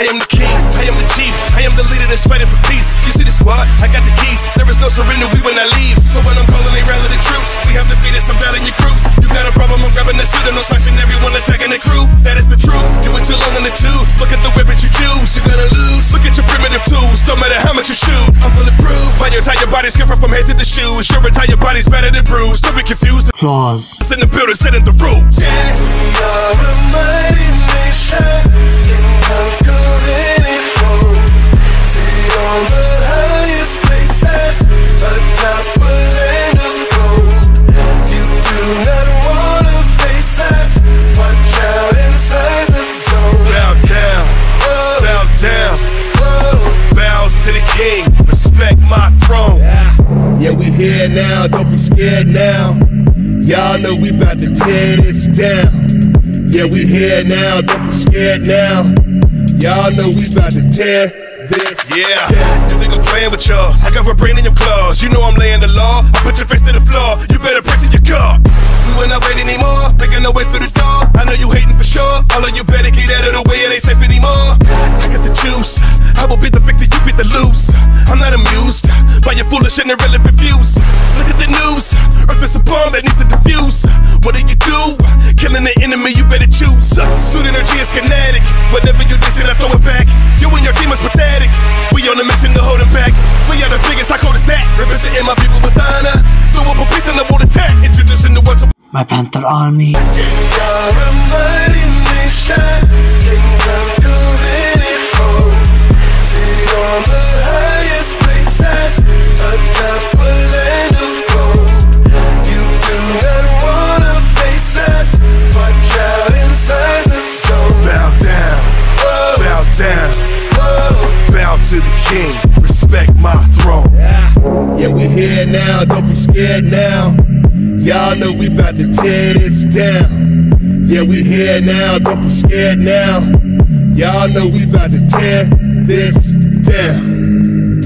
I am the king, I am the chief, I am the leader that's fighting for peace. You see the squad, I got the keys. There is no surrender, we will not leave. So when I'm calling, they rally the troops. We have defeated some battling your groups. You got a problem, I'm grabbing the suit and no slashing everyone attacking the crew. That is the truth. You were too long in the tooth. Look at the weapon you choose. You're gonna lose. Look at your primitive tools. Don't matter how much you shoot. I'm bulletproof. Find your entire body's different from head to the shoes. Your entire body's better than bruised. Don't be confused. Applause. It's in the building, setting the rules. We here now. Don't be scared now. Y'all know we about to tear this down. Yeah, we here now. Don't be scared now. Y'all know we about to tear this. Yeah, you think I'm playing with y'all? I got a brain in your claws. You know I'm laying the law. I put your face to the floor. You better break to your car. I'm not amused by your foolish and irrelevant views. Look at the news. Earth is a bomb that needs to diffuse. What do you do? Killing the enemy, you better choose. Suit energy is kinetic. Whatever you dish it, I throw it back. You and your team is pathetic. We on a mission to hold it back. We are the biggest, I call this that. Representing my people with honor. Throw up a piece and I won't attack. Introducing the world to My Panther Army. King. Respect my throne. Yeah, we here now. Don't be scared now. Y'all know we about to tear this down. Yeah, we here now. Don't be scared now. Y'all know we about to tear this down.